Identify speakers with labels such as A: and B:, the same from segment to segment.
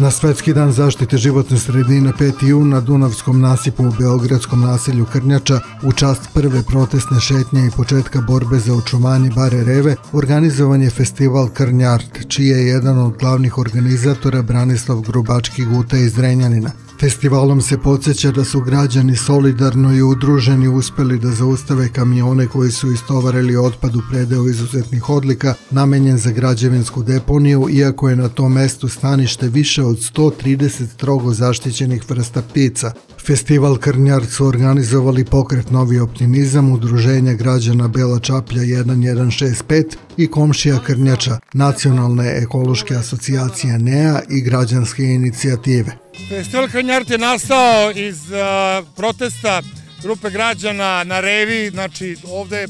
A: Na Svetski dan zaštite životne sredine 5. jun na Dunavskom nasipu u Beogradskom naselju Krnjača u čast prve protestne šetnje i početka borbe za očuvanje bare Reve organizovan je festival Krnjart, čiji je jedan od glavnih organizatora Branislav Grubački Guta iz Renjanina. Festivalom se podsjeća da su građani solidarno i udruženi uspeli da zaustave kamione koji su istovarili otpad u predeo izuzetnih odlika namenjen za građevinsku deponiju, iako je na tom mestu stanište više od 130 strogo zaštićenih vrsta ptica. Festival Krnjar su organizovali pokret Novi optimizam, udruženja građana Bela Čaplja 1165 i komšija Krnjača, Nacionalne ekološke asocijacije NEA i građanske inicijative.
B: Festival Krnjart je nastao iz uh, protesta grupe građana na Revi, znači ovde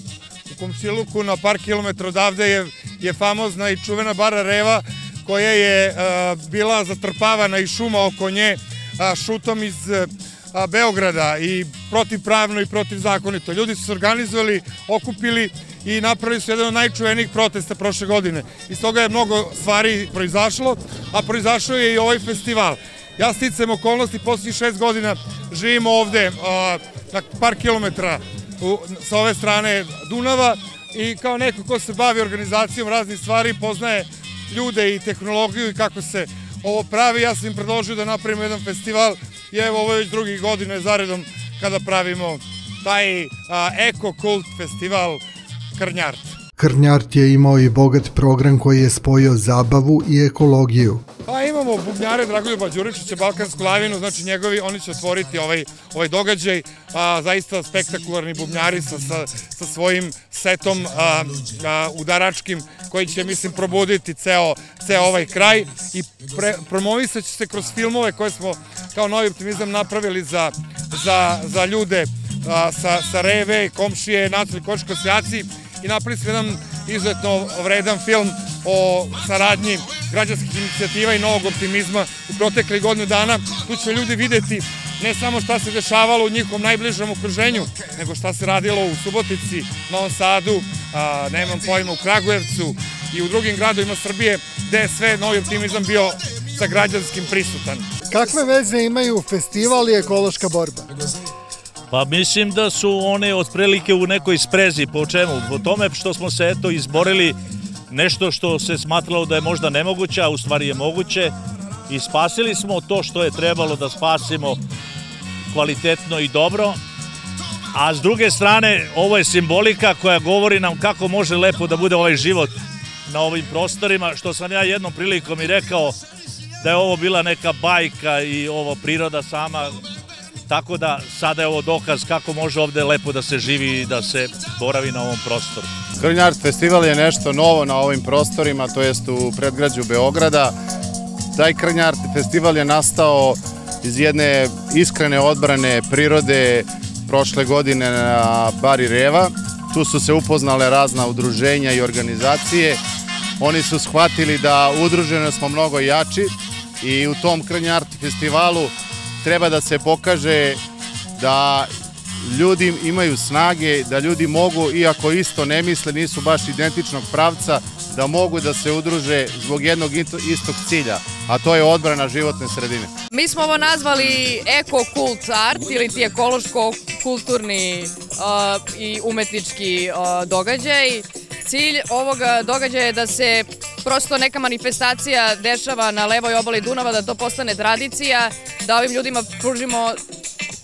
B: u Komšiluku na par kilometra odavde je, je famozna i čuvena bara Reva koja je uh, bila zatrpavana i šuma oko nje uh, šutom iz a, Beograda i protivpravno i protivzakonito. Ljudi su se organizovali, okupili i napravili su jedan od najčuvenijih protesta prošle godine. Iz toga je mnogo stvari proizašlo, a proizašao je i ovaj festival. Ja sticam okolnosti, poslednjih šest godina živim ovde na par kilometra u, sa ove strane Dunava i kao neko ko se bavi organizacijom raznih stvari, poznaje ljude i tehnologiju i kako se ovo pravi. Ja sam im predložio da napravimo jedan festival i evo ovo je već drugi godine zaredom kada pravimo taj Eko Kult festival Krnjart.
A: Krnjart je imao i bogat program koji je spojio zabavu i ekologiju.
B: Pa imamo bubnjare Dragoljuba Đuričića, Balkansku lavinu, znači njegovi, oni će otvoriti ovaj, ovaj događaj, a, zaista spektakularni bubnjari sa, sa, sa svojim setom a, a, udaračkim koji će, mislim, probuditi ceo, ceo ovaj kraj i pre, promovisat će se kroz filmove koje smo kao novi optimizam napravili za, za, za ljude a, sa, sa Reve, komšije, nacionalni kočko asocijaci i napravili smo jedan izuzetno vredan film o saradnji građanskih inicijativa i novog optimizma u protekli godinu dana. Tu će ljudi videti ne samo šta se dešavalo u njihovom najbližem okruženju, nego šta se radilo u Subotici, Novom Sadu, a, nemam pojma, u Kragujevcu i u drugim gradovima Srbije, gde je sve novi optimizam bio sa građanskim prisutan.
A: Kakve veze imaju festival i ekološka borba?
C: Pa mislim da su one otprilike u nekoj sprezi, po čemu? Po tome što smo se eto izborili nešto što se smatralo da je možda nemoguće, a u stvari je moguće. I spasili smo to što je trebalo da spasimo kvalitetno i dobro, a s druge strane ovo je simbolika koja govori nam kako može lepo da bude ovaj život na ovim prostorima, što sam ja jednom prilikom i rekao da je ovo bila neka bajka i ovo priroda sama Tako da sada je ovo dokaz kako može ovde lepo da se živi i da se boravi na ovom prostoru.
D: Krnjart festival je nešto novo na ovim prostorima, to jest u predgrađu Beograda. Taj Krnjart festival je nastao iz jedne iskrene odbrane prirode prošle godine na Bari Reva. Tu su se upoznale razna udruženja i organizacije. Oni su shvatili da udruženo smo mnogo jači i u tom Krnjart festivalu treba da se pokaže da ljudi imaju snage, da ljudi mogu, iako isto ne misle, nisu baš identičnog pravca, da mogu da se udruže zbog jednog istog cilja, a to je odbrana životne sredine.
E: Mi smo ovo nazvali Eko Kult Art ili ti ekološko-kulturni uh, i umetnički uh, događaj. Cilj ovoga događaja je da se prosto neka manifestacija dešava na levoj obali Dunava, da to postane tradicija, da ovim ljudima pružimo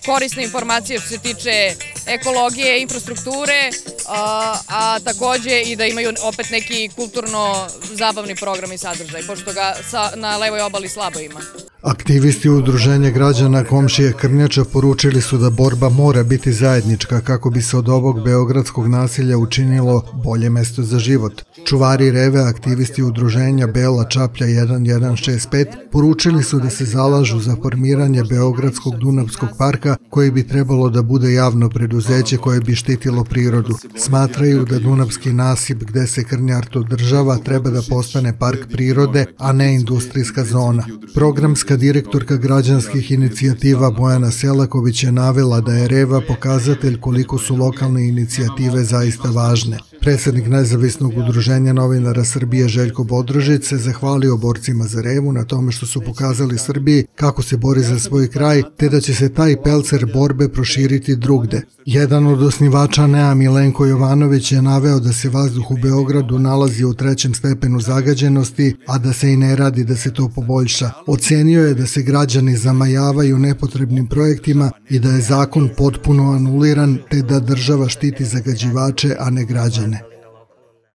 E: korisne informacije što se tiče ekologije, infrastrukture, a, takođe i da imaju opet neki kulturno-zabavni program i sadržaj, pošto ga sa, na levoj obali slabo ima.
A: Aktivisti udruženja građana Komšije Krnjača poručili su da borba mora biti zajednička kako bi se od ovog beogradskog nasilja učinilo bolje mesto za život. Čuvari Reve, aktivisti udruženja Bela Čaplja 1165, poručili su da se zalažu za formiranje Beogradskog Dunavskog parka koji bi trebalo da bude javno preduzeće koje bi štitilo prirodu. Smatraju da Dunavski nasip gde se Krnjart održava treba da postane park prirode, a ne industrijska zona. Programska Gradska direktorka građanskih inicijativa Bojana Selaković je navela da je Reva pokazatelj koliko su lokalne inicijative zaista važne. Predsednik nezavisnog udruženja novinara Srbije Željko Bodrožić se zahvalio borcima za Revu na tome što su pokazali Srbiji kako se bori za svoj kraj, te da će se taj pelcer borbe proširiti drugde. Jedan od osnivača NEA Milenko Jovanović je naveo da se vazduh u Beogradu nalazi u trećem stepenu zagađenosti, a da se i ne radi da se to poboljša. Ocenio je da se građani zamajavaju nepotrebnim projektima i da je zakon potpuno anuliran, te da država štiti zagađivače, a ne građane.